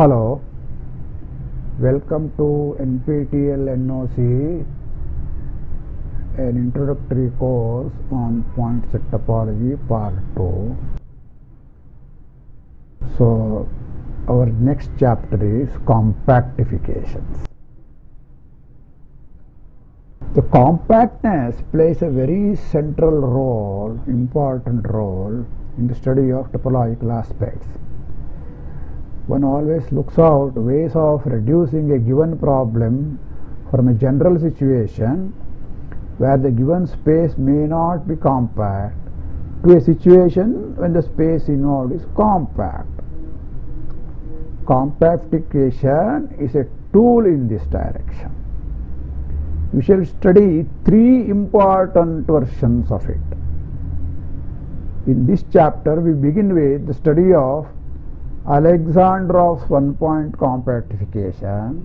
Hello, welcome to NPTEL NOC, an introductory course on point set topology part 2. So, our next chapter is compactifications. The compactness plays a very central role, important role in the study of topological aspects. One always looks out ways of reducing a given problem from a general situation where the given space may not be compact to a situation when the space involved is compact. Compactification is a tool in this direction. We shall study three important versions of it. In this chapter, we begin with the study of Alexandrov's one point compactification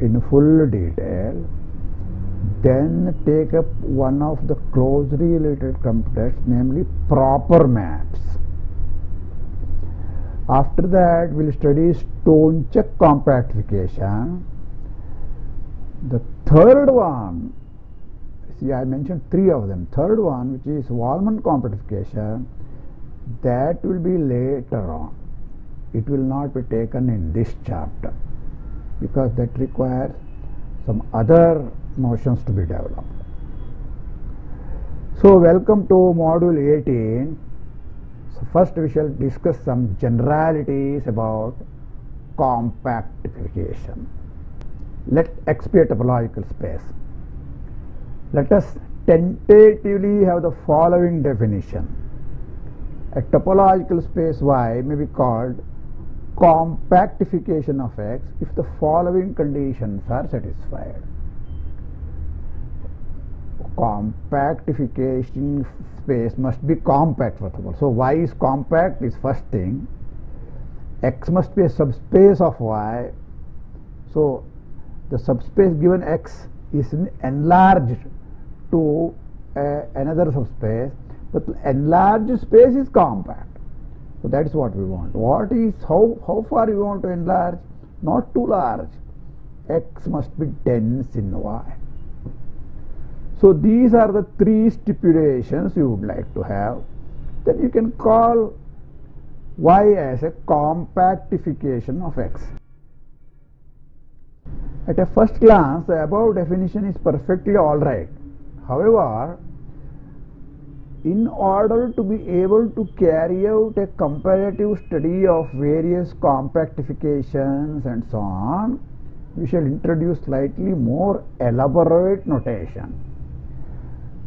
in full detail. Then take up one of the closely related computers, namely proper maps. After that, we'll study Stone-Čech compactification. The third one, see, I mentioned three of them. Third one, which is Wallman compactification, that will be later on. It will not be taken in this chapter because that requires some other notions to be developed. So, welcome to module 18. So, first we shall discuss some generalities about compactification. Let X be a topological space. Let us tentatively have the following definition. A topological space Y may be called compactification of X if the following conditions are satisfied. Compactification space must be compact first of all. So Y is compact is first thing. X must be a subspace of Y. So the subspace given X is enlarged to uh, another subspace, but enlarged space is compact. So that is what we want. What is how how far you want to enlarge? Not too large. X must be dense in Y. So these are the three stipulations you would like to have. Then you can call Y as a compactification of X. At a first glance, the above definition is perfectly alright. However, in order to be able to carry out a comparative study of various compactifications and so on, we shall introduce slightly more elaborate notation.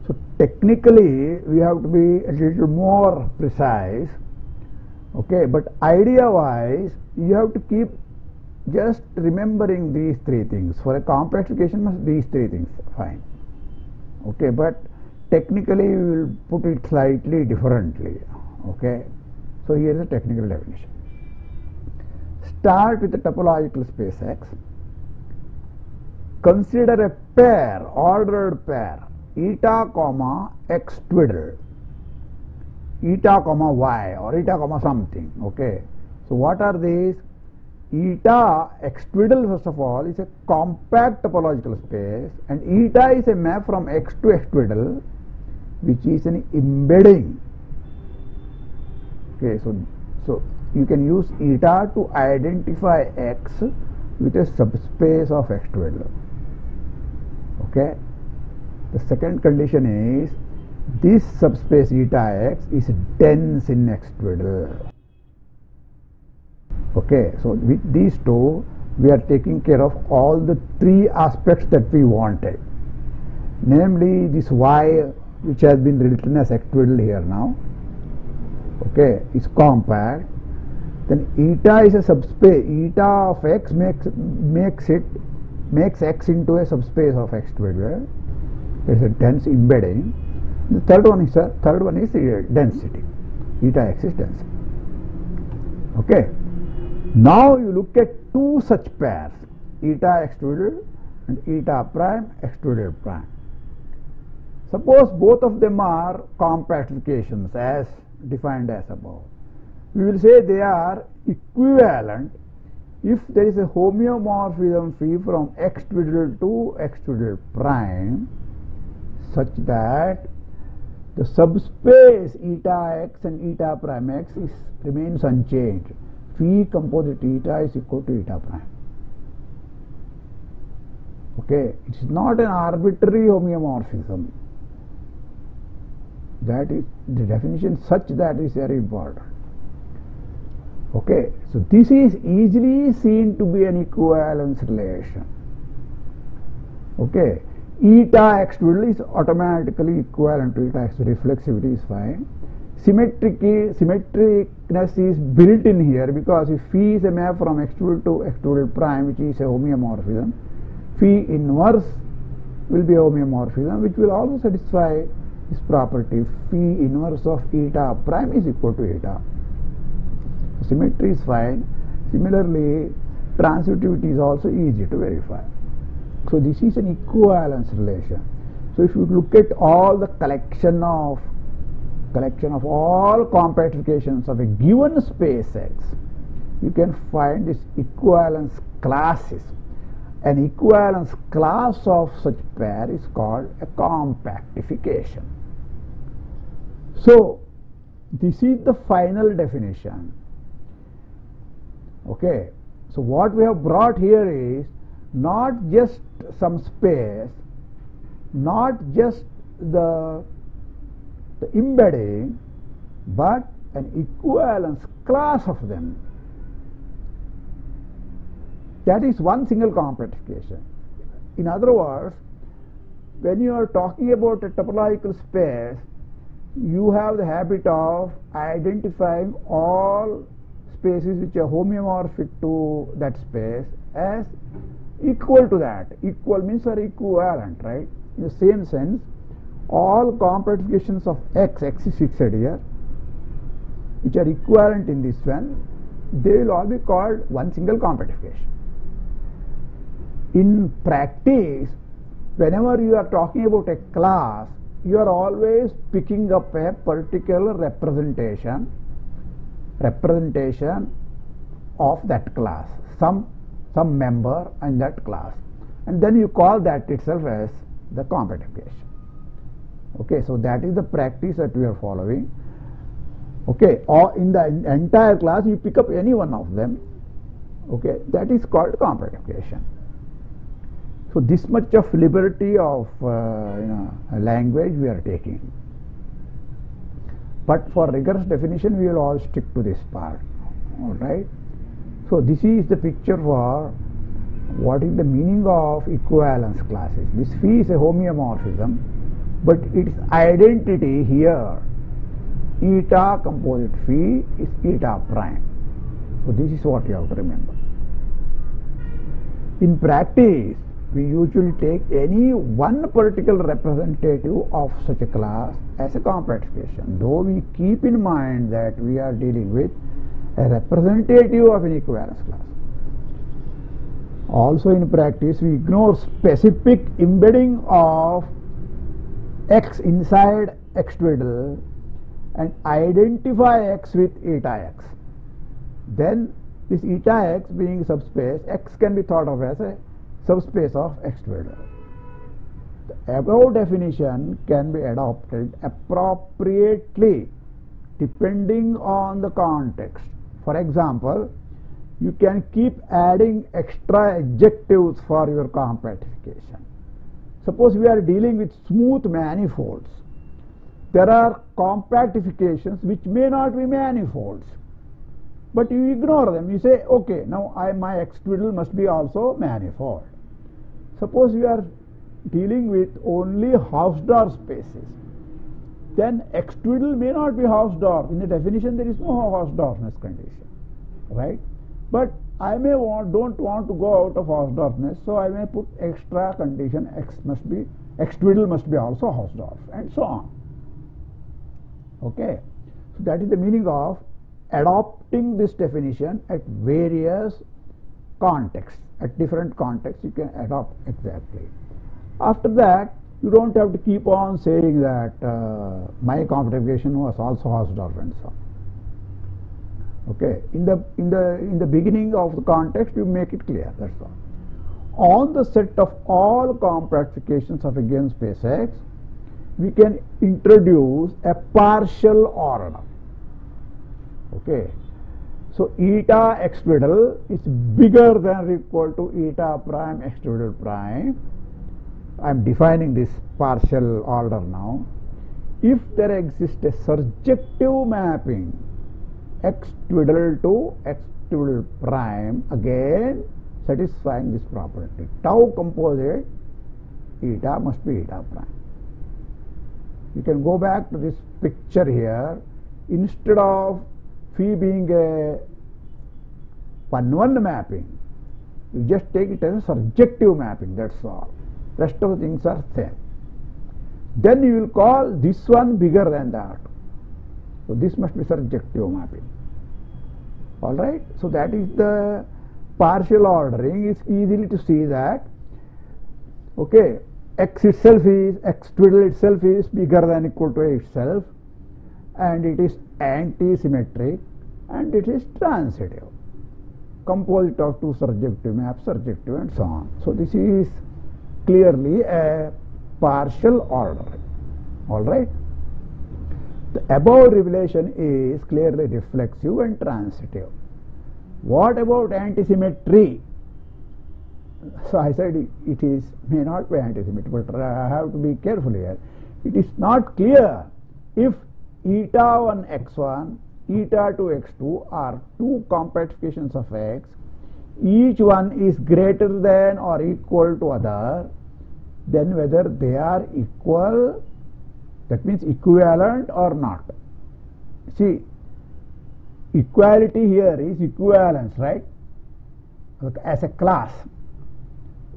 So, technically, we have to be a little more precise, okay, but idea wise, you have to keep just remembering these three things. For a compactification, must these three things, fine, okay, but technically we will put it slightly differently okay? So here is a technical definition. Start with the topological space x. Consider a pair ordered pair eta comma x twiddle eta comma y or eta comma something okay? So what are these? Eta x twiddle first of all is a compact topological space and eta is a map from x to x twiddle which is an embedding. Okay so so you can use eta to identify x with a subspace of x twiddle okay? The second condition is this subspace eta x is dense in x twiddle okay so with these two we are taking care of all the three aspects that we wanted. Namely this y which has been written as twiddle here now okay is compact. Then eta is a subspace eta of x makes makes it makes x into a subspace of x there is a dense embedding. The third one is a third one is uh, density. Eta x is density. Okay. Now you look at two such pairs eta x and eta prime x prime Suppose both of them are compactifications as defined as above. We will say they are equivalent if there is a homeomorphism phi from x twiddle to x twiddle prime such that the subspace eta x and eta prime x is, remains unchanged. Phi composite eta is equal to eta prime. Okay, it is not an arbitrary homeomorphism. That is the definition such that is very important. Okay, so this is easily seen to be an equivalence relation. Okay, eta x is automatically equivalent to eta x reflexivity is fine. Symmetric symmetricness is built in here because if phi is a map from x to x prime which is a homeomorphism, phi inverse will be a homeomorphism which will also satisfy this property phi inverse of eta prime is equal to eta. Symmetry is fine. Similarly, transitivity is also easy to verify. So this is an equivalence relation. So if you look at all the collection of collection of all compactifications of a given space X, you can find this equivalence classes. An equivalence class of such pair is called a compactification. So this is the final definition. Okay. So what we have brought here is not just some space, not just the, the embedding, but an equivalence class of them. That is one single compactification. In other words, when you are talking about a topological space, you have the habit of identifying all spaces which are homeomorphic to that space as equal to that. Equal means are equivalent, right? In the same sense, all compactifications of x, x is fixed here, which are equivalent in this one, they will all be called one single compactification. In practice, whenever you are talking about a class, you are always picking up a particular representation representation of that class some some member in that class. And then you call that itself as the compactification okay so that is the practice that we are following. Okay or in the entire class you pick up any one of them. Okay that is called compactification so this much of liberty of uh, you know language we are taking. But for rigorous definition we will all stick to this part. All right? So this is the picture for what is the meaning of equivalence classes. This phi is a homeomorphism but its identity here eta composite phi is eta prime. So this is what you have to remember. In practice we usually take any one particular representative of such a class as a compactification, though we keep in mind that we are dealing with a representative of an equivalence class. Also in practice, we ignore specific embedding of x inside x twiddle and identify x with eta x. Then this eta x being subspace, x can be thought of as a subspace of twiddle. The above definition can be adopted appropriately depending on the context. For example, you can keep adding extra adjectives for your compactification. Suppose we are dealing with smooth manifolds. There are compactifications which may not be manifolds but you ignore them. You say, okay, now I, my twiddle must be also manifold. Suppose you are dealing with only Hausdorff spaces, then x twiddle may not be Hausdorff. In the definition, there is no Hausdorffness condition, right? But I may want, don't want to go out of Hausdorffness, so I may put extra condition x must be, x twiddle must be also Hausdorff, and so on. Okay, so that is the meaning of adopting this definition at various contexts at different contexts you can adopt exactly. After that, you don't have to keep on saying that uh, my compactification was also Hausdorff and so on. Okay, in the in the in the beginning of the context, you make it clear. That's all. On the set of all compactifications of a given space X, we can introduce a partial order. Okay, so eta x is bigger than or equal to eta prime x prime. I am defining this partial order now. If there exists a surjective mapping x to x prime again satisfying this property. Tau composite eta must be eta prime. You can go back to this picture here. Instead of phi being a one one mapping, you just take it as a surjective mapping, that's all. Rest of the things are same. Then you will call this one bigger than that. So this must be surjective mapping. Alright, so that is the partial ordering. It's easily to see that. Okay, x itself is, x twiddle itself is bigger than equal to itself and it is anti-symmetric and it is transitive. Composite of two surjective maps, surjective and so on. So this is clearly a partial order. Alright. The above revelation is clearly reflexive and transitive. What about antisymmetry? So I said it is may not be antisymmetric, but I have to be careful here. It is not clear if eta 1 x1, eta 2 x2 are two compactifications of x, each one is greater than or equal to other, then whether they are equal, that means equivalent or not. See, equality here is equivalence, right? As a class.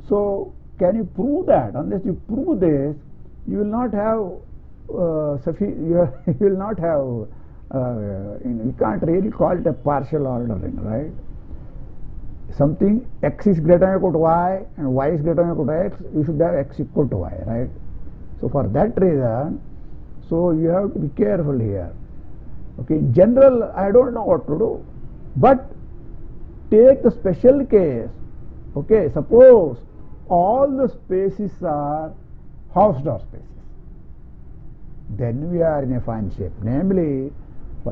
So, can you prove that? Unless you prove this, you will not have you, will not have uh, you, can't really call it a partial ordering, right? Something x is greater than or equal to y and y is greater than or equal to x, you should have x equal to y, right? So for that reason, so you have to be careful here. Okay, in general, I don't know what to do, but take the special case. Okay, suppose all the spaces are Hausdorff spaces. Then we are in a fine shape. Namely,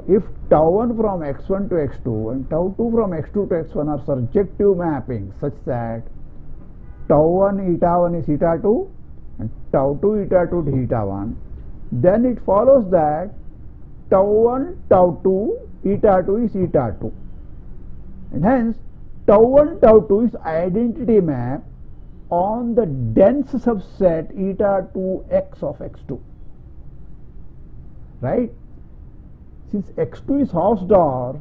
if tau 1 from x1 to x2 and tau 2 from x2 to x1 are surjective mapping such that tau 1 eta 1 is eta 2 and tau 2 eta 2 to eta 1, then it follows that tau 1 tau 2 eta 2 is eta 2 and hence tau 1 tau 2 is identity map on the dense subset eta 2x of x2 right since x2 is Hausdorff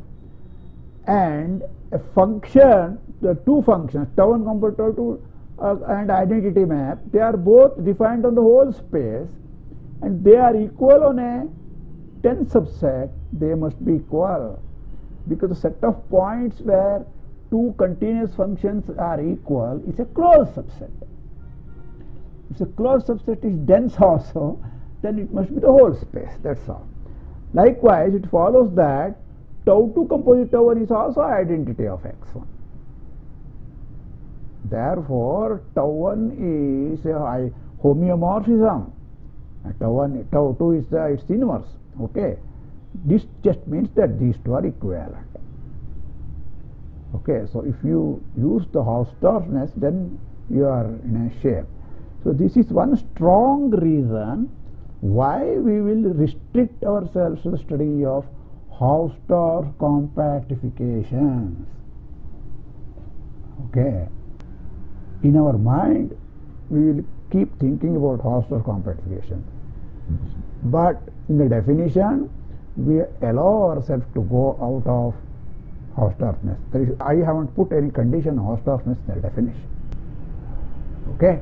and a function the two functions tau 1 compared to tau 2 uh, and identity map they are both defined on the whole space and they are equal on a dense subset they must be equal because the set of points where two continuous functions are equal is a closed subset. If a closed subset is dense also, then it must be the whole space, that's all. Likewise, it follows that tau 2 composite tau 1 is also identity of x1. Therefore, tau 1 is a homeomorphism. Tau 1, tau 2 is the, its inverse. Okay. This just means that these two are equivalent. Okay, so if you use the Hausdorffness, then you are in a shape. So this is one strong reason why we will restrict ourselves to the study of Hausdorff compactifications. Okay. In our mind, we will keep thinking about Hausdorff compactification. But in the definition, we allow ourselves to go out of Hausdorffness. I haven't put any condition Hausdorffness in the definition. Okay.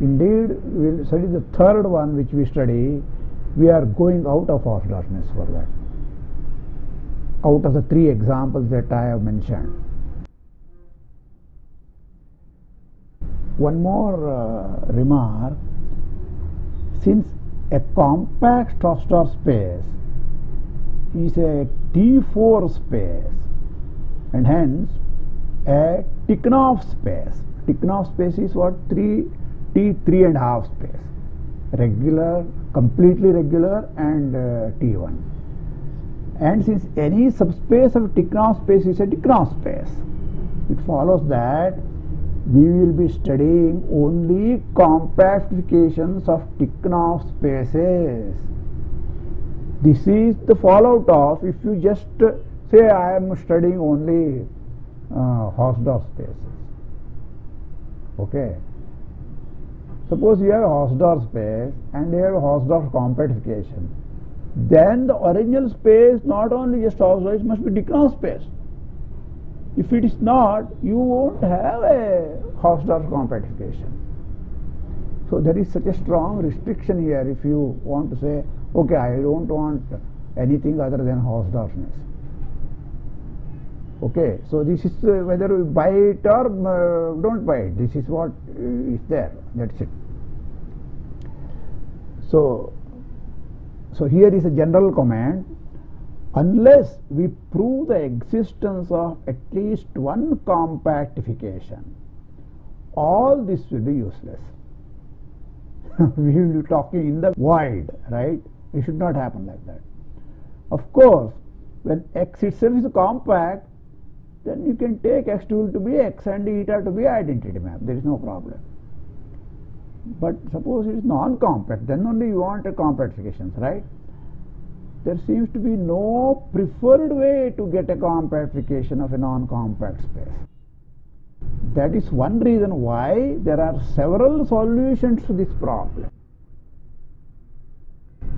Indeed, we will study the third one which we study. We are going out of Hausdorffness for that. Out of the three examples that I have mentioned. One more uh, remark. Since a compact Hausdorff space is a T4 space and hence a Tikhonov space. Tikhonov space is what? 3 T3 and half space. Regular, completely regular and uh, T1. And since any subspace of Tikhonov space is a Tikhonov space, it follows that we will be studying only compactifications of Tikhonov spaces. This is the fallout of if you just uh, say I am studying only uh, Hausdorff spaces. Okay. Suppose you have a Hausdorff space and you have a Hausdorff compactification. Then the original space not only just Hausdorff, it must be Tikhonov space. If it is not, you won't have a Hausdorff compactification. So there is such a strong restriction here if you want to say, okay, I don't want anything other than Hausdorffness. Okay, so this is uh, whether we buy it or uh, don't buy it. This is what uh, is there. That's it. So, so here is a general comment. Unless we prove the existence of at least one compactification, all this will be useless. we will be talking in the void, right? It should not happen like that. Of course, when x itself is compact, then you can take x2 to be x and eta to be identity map. There is no problem. But suppose it is non-compact, then only you want a compactifications, right? There seems to be no preferred way to get a compactification of a non-compact space. That is one reason why there are several solutions to this problem.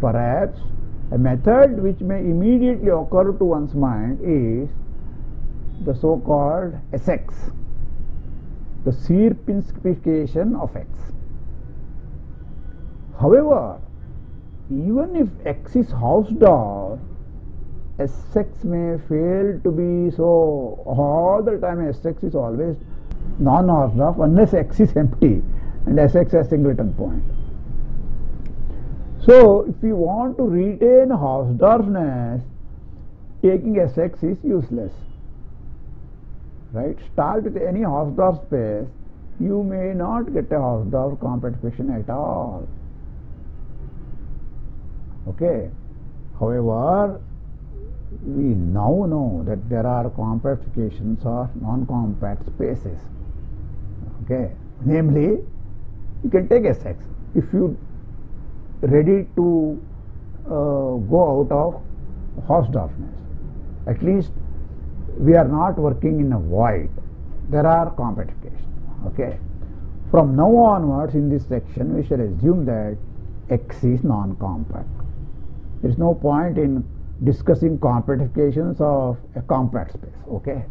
Perhaps a method which may immediately occur to one's mind is the so-called Sx, the Sierpinskification of x. However, even if x is Hausdorff, Sx may fail to be so all the time Sx is always non-Hausdorff unless x is empty and Sx has a singleton point. So, if we want to retain Hausdorffness, taking Sx is useless. Right? Start with any Hausdorff space, you may not get a Hausdorff compactification at all. Okay. However, we now know that there are compactifications of non-compact spaces. Okay. Namely, you can take Sx. If you ready to uh, go out of Hausdorffness, at least we are not working in a void. There are compactifications. Okay. From now onwards in this section, we shall assume that X is non-compact. There is no point in discussing compactifications of a compact space. Okay.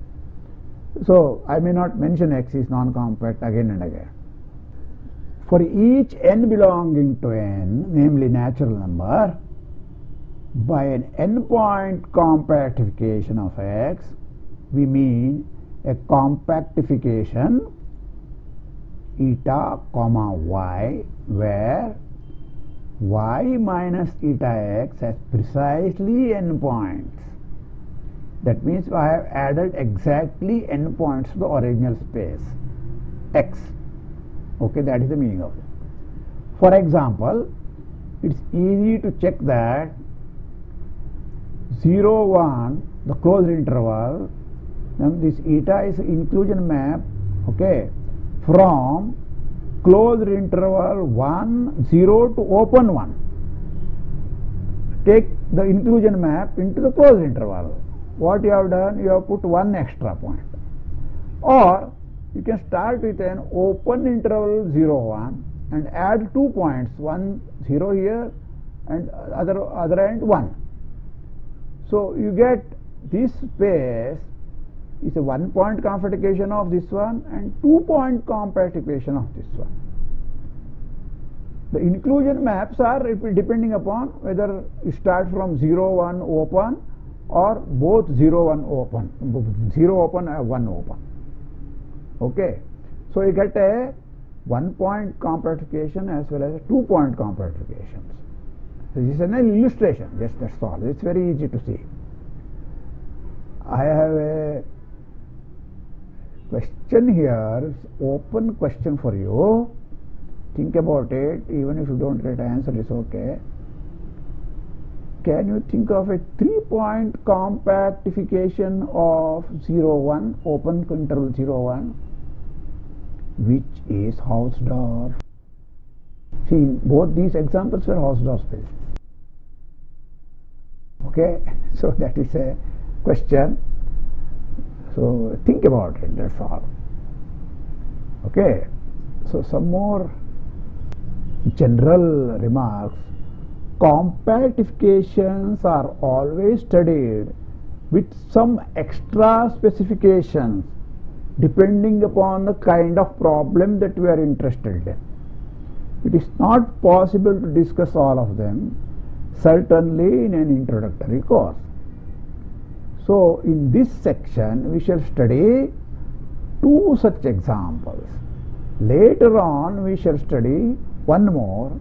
So I may not mention X is non-compact again and again. For each n belonging to n, namely natural number, by an n-point compactification of X, we mean a compactification eta comma y where y minus eta x has precisely n points. That means I have added exactly n points to the original space x. Okay, that is the meaning of it. For example, it's easy to check that 0 1 the closed interval now this eta is inclusion map okay from closed interval 1 0 to open 1 take the inclusion map into the closed interval. What you have done you have put one extra point. Or you can start with an open interval 0 1 and add two points one 0 here and other other end 1 so you get this space is a one point compactification of this one and two point compactification of this one. The inclusion maps are depending upon whether you start from 0 1 open or both 0 1 open 0 open or 1 open. Okay? So you get a one point compactification as well as a two point compactifications this is an illustration. Just that's all. It's very easy to see. I have a question here, open question for you. Think about it, even if you don't get answer, it's okay. Can you think of a three point compactification of 0, 1, open interval 0, 1, which is Hausdorff? See, both these examples were Hausdorff spaces. Okay, so that is a question. So think about it, that's all. Okay, so some more general remarks. Compactifications are always studied with some extra specifications depending upon the kind of problem that we are interested in. It is not possible to discuss all of them, certainly in an introductory course. So, in this section, we shall study two such examples. Later on, we shall study one more.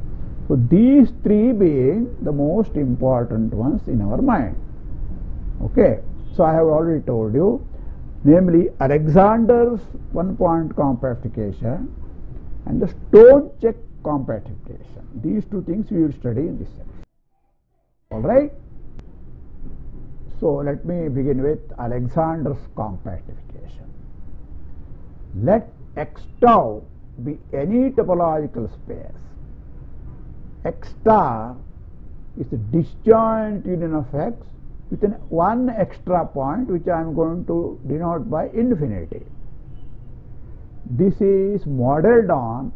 So, these three being the most important ones in our mind. Okay. So, I have already told you, namely Alexander's one point compactification and the stone check compactification. These two things we will study in this section. All right. So let me begin with Alexander's compactification. Let X tau be any topological space. X star is a disjoint union of X with an one extra point which I am going to denote by infinity. This is modeled on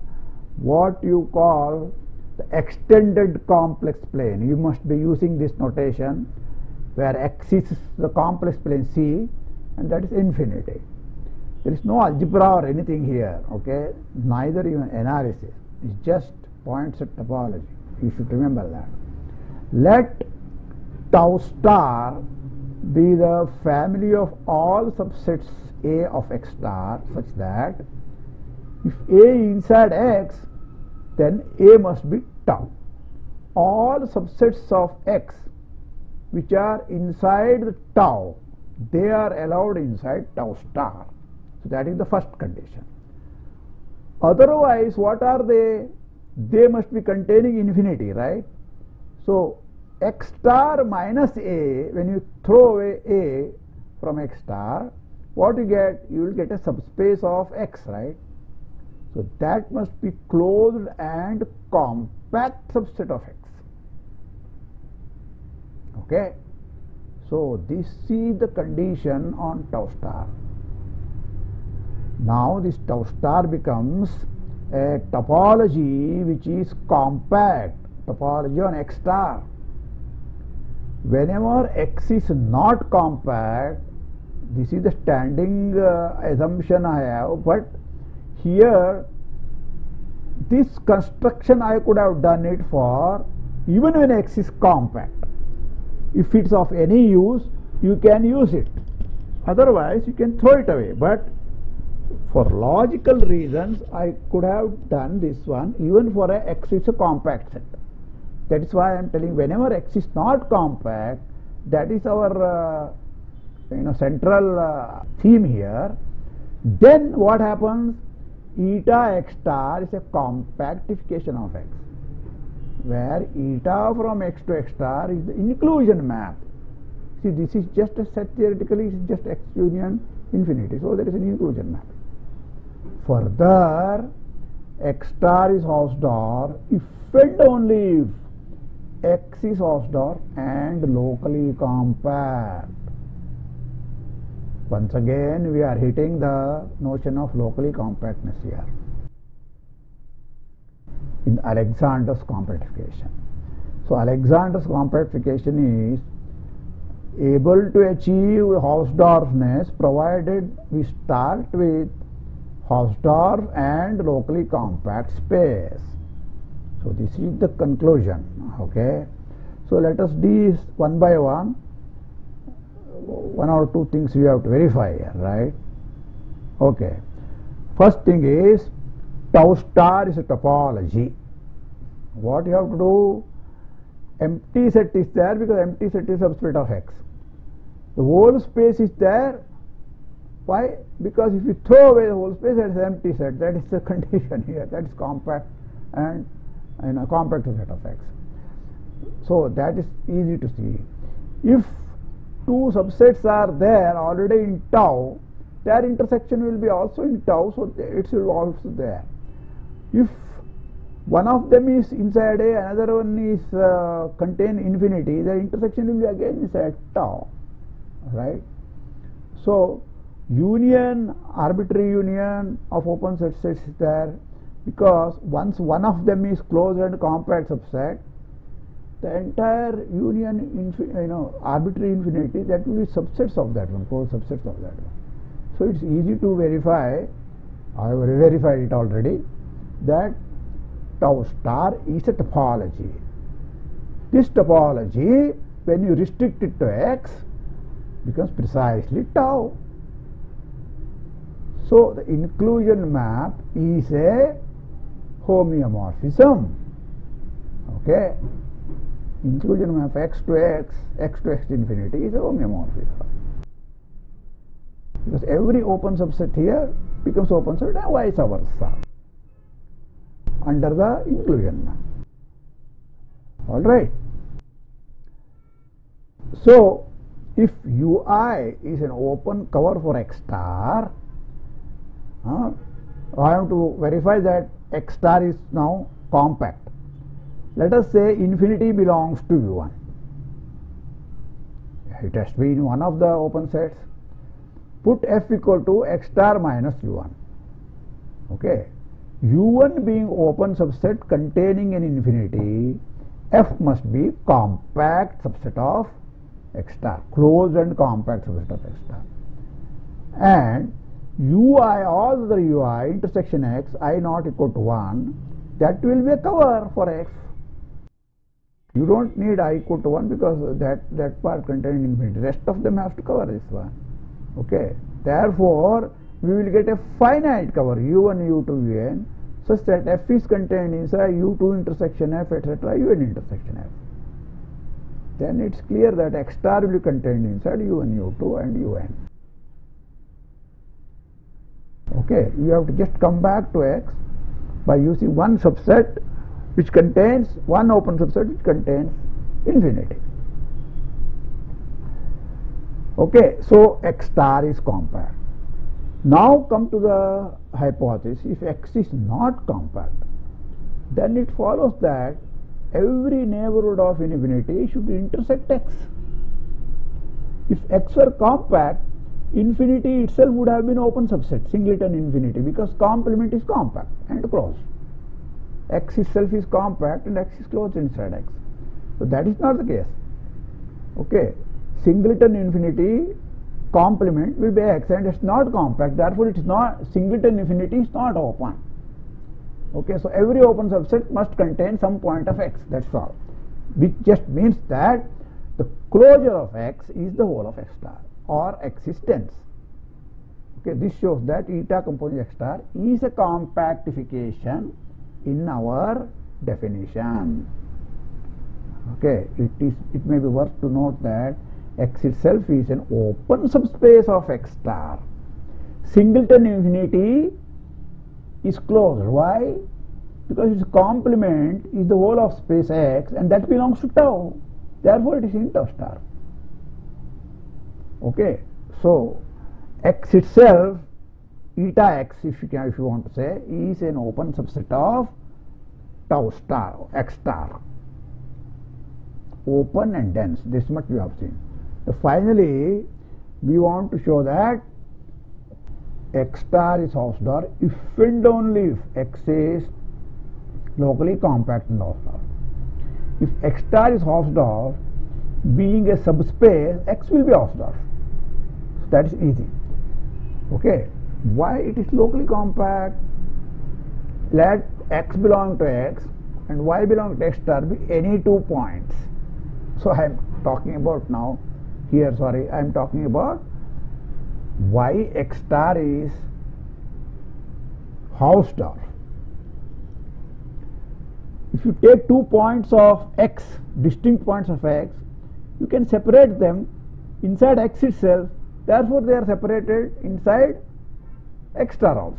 what you call the extended complex plane. You must be using this notation where x is the complex plane C and that is infinity. There is no algebra or anything here, okay? Neither even analysis. It's just points set topology. You should remember that. Let tau star be the family of all subsets A of x star such that if A inside x then A must be tau. All subsets of x which are inside the tau, they are allowed inside tau star. So that is the first condition. Otherwise, what are they? They must be containing infinity, right? So x star minus a, when you throw away a from x star, what you get? You will get a subspace of x, right? So that must be closed and compact subset of x. Okay. So this is the condition on tau star. Now this tau star becomes a topology which is compact topology on x star. Whenever x is not compact, this is the standing uh, assumption I have, but here this construction I could have done it for even when x is compact. If it's of any use, you can use it. Otherwise, you can throw it away. But for logical reasons, I could have done this one even for a x is a compact set. That is why I am telling whenever x is not compact, that is our uh, you know central uh, theme here. Then what happens? Eta x star is a compactification of x, where eta from x to x star is the inclusion map. See, this is just a set theoretically, it is just x union infinity. So there is an inclusion map. Further, x star is Hausdorff if and only if x is Hausdorff and locally compact. Once again, we are hitting the notion of locally compactness here in Alexander's compactification. So, Alexander's compactification is able to achieve Hausdorffness provided we start with Hausdorff and locally compact space. So, this is the conclusion. Okay. So, let us do this one by one. One or two things we have to verify here, right? Okay. First thing is tau star is a topology. What you have to do? Empty set is there because empty set is subset of x. The whole space is there. Why? Because if you throw away the whole space, is empty set. That is the condition here. That is compact and you know, compact set of X. So that is easy to see. If two subsets are there already in tau, their intersection will be also in tau, so it will also there. If one of them is inside A, another one is uh, contain infinity, the intersection will be again inside tau, right? So union, arbitrary union of open subsets is there because once one of them is closed and compact subset, the entire union, you know, arbitrary infinity, that will be subsets of that one, closed subsets of that one. So it's easy to verify, I have verified it already, that tau star is a topology. This topology, when you restrict it to x, becomes precisely tau. So the inclusion map is a homeomorphism. Okay. Inclusion map x to x, x to x infinity is a homeomorphism. Because every open subset here becomes open subset and vice versa under the inclusion. Alright. So, if ui is an open cover for x star, uh, I have to verify that x star is now compact. Let us say infinity belongs to u1. It has to be in one of the open sets. Put f equal to x star minus u1. Okay. U1 being open subset containing an infinity, f must be compact subset of x star, closed and compact subset of x star. And ui, all other ui, intersection x, i not equal to 1, that will be a cover for x. You don't need i equal to 1 because that, that part containing infinity. Rest of them have to cover this one. Okay. Therefore, we will get a finite cover u1, u2, un such that f is contained inside u2 intersection f etc. un intersection f. Then it's clear that x star will be contained inside u1, u2 and un. Okay, you have to just come back to x by using one subset which contains one open subset which contains infinity. Okay, so x star is compact. Now come to the hypothesis if x is not compact, then it follows that every neighborhood of infinity should intersect x. If x were compact, infinity itself would have been open subset, singleton infinity, because complement is compact and closed. x itself is compact and x is closed inside x. So that is not the case. Okay, singleton infinity complement will be x and it's not compact, therefore it is not singleton infinity is not open. Okay, so every open subset must contain some point of x, that's all. Which just means that the closure of x is the whole of x star or existence. Okay, this shows that eta composing x star is a compactification in our definition. Okay, it is it may be worth to note that x itself is an open subspace of x star. Singleton infinity is closed. Why? Because its complement is the whole of space x and that belongs to tau. Therefore, it is in tau star. Okay, so x itself, eta x, if you can, if you want to say, is an open subset of tau star, x star. Open and dense. This much we have seen. Finally, we want to show that x star is Hausdorff if and only if x is locally compact in Hausdorff. If x star is Hausdorff, being a subspace, x will be Hausdorff. So that is easy. Okay. Why it is locally compact? Let x belong to x and y belong to x star be any two points. So I am talking about now here sorry I am talking about y x star is Hausdorff. If you take two points of x, distinct points of x, you can separate them inside X itself, therefore they are separated inside X star also.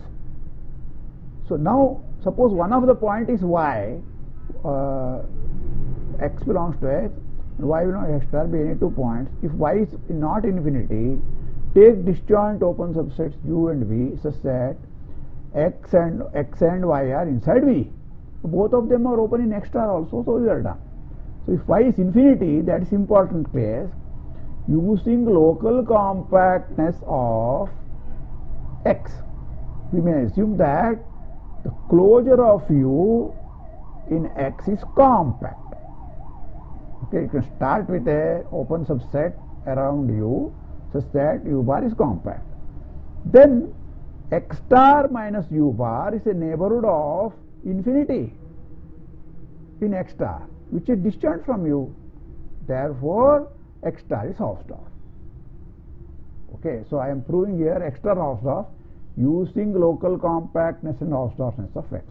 So now suppose one of the point is Y, uh, X belongs to X, Y belongs to X star be any two points. If Y is not infinity, take disjoint open subsets U and V such that X and X and Y are inside V. Both of them are open in X star also, so we are done. So if Y is infinity, that is important case. Using local compactness of X, we may assume that the closure of U in X is compact. Okay, you can start with a open subset around U such that U bar is compact. Then X star minus U bar is a neighborhood of infinity in X star which is distant from U. Therefore, X star is Hausdorff. Okay, so I am proving here X star Hausdorff using local compactness and Hausdorffness of X.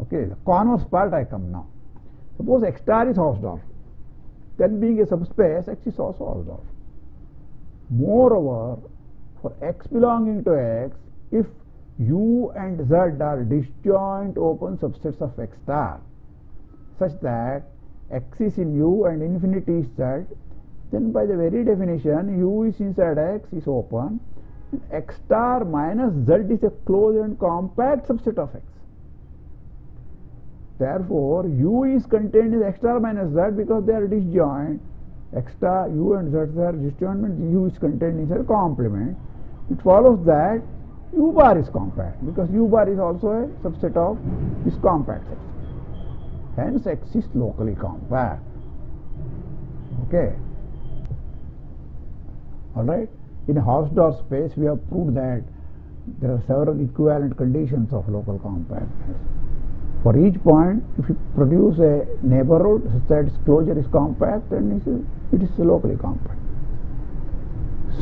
Okay, the converse part I come now. Suppose X star is Hausdorff, then being a subspace, X is also Hausdorff. Moreover, for X belonging to X, if U and Z are disjoint open subsets of X star, such that X is in U and infinity is Z, then by the very definition, U is inside X is open, X star minus Z is a closed and compact subset of X. Therefore, U is contained in X star minus Z because they are disjoint. X star, U and Z are disjoint means U is contained in their complement. It follows that U bar is compact because U bar is also a subset of this compact subset. Hence, X is locally compact. Okay. Alright. In Hausdorff space, we have proved that there are several equivalent conditions of local compactness. For each point, if you produce a neighborhood such that its closure is compact, then it is locally compact.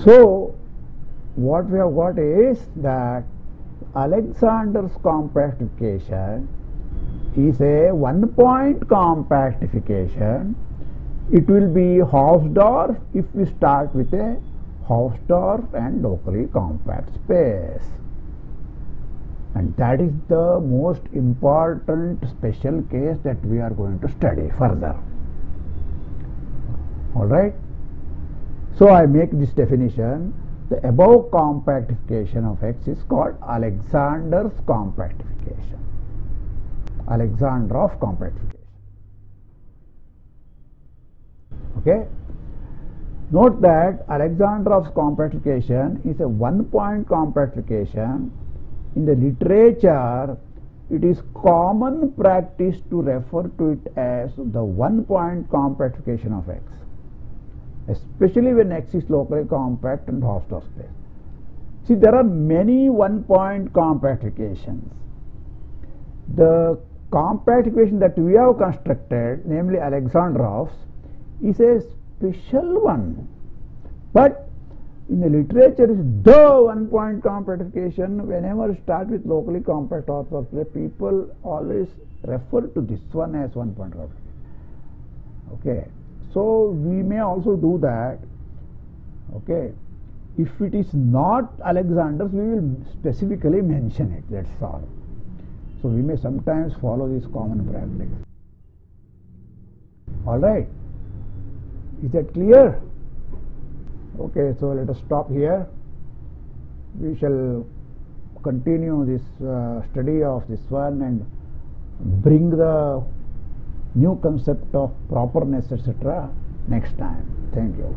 So, what we have got is that Alexander's compactification is a one point compactification. It will be Hausdorff if we start with a Hausdorff and locally compact space. And that is the most important special case that we are going to study further. Alright? So I make this definition. The above compactification of X is called Alexander's compactification. Alexandrov compactification. Okay? Note that Alexandrov's compactification is a one point compactification. In the literature, it is common practice to refer to it as the one point compactification of X, especially when X is locally compact and Hausdorff space. See, there are many one point compactifications. The compactification that we have constructed, namely Alexandrov's, is a special one. But in the literature is the one point compactification. Whenever you start with locally compact orthogonal people always refer to this one as one point compactification. Okay. So we may also do that. Okay. If it is not Alexander's, we will specifically mention it. That's all. So we may sometimes follow this common practice. All right. Is that clear? Okay, so let us stop here. We shall continue this uh, study of this one and bring the new concept of properness, etc., next time. Thank you.